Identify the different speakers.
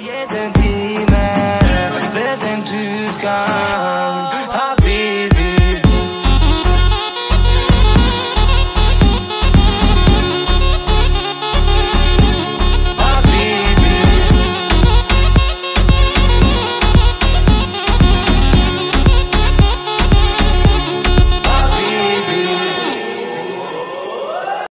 Speaker 1: Kërë jetën ti me, vetën ty t'ka